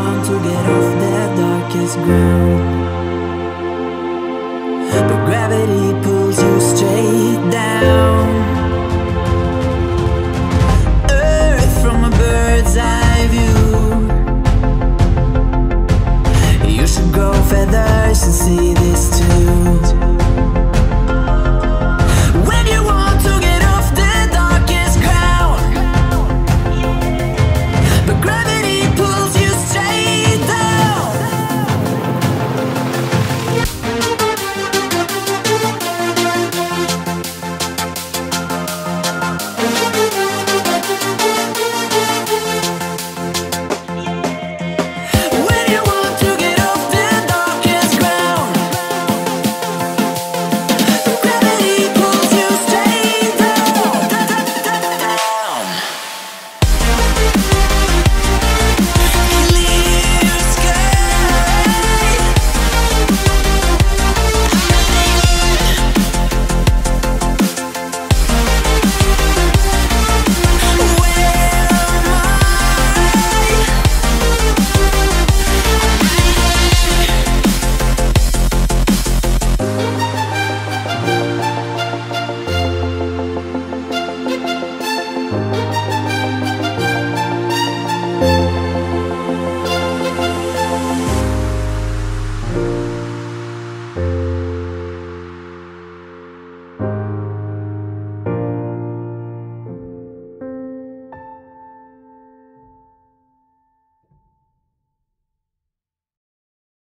want to get off that darkest ground. But gravity pulls you straight down.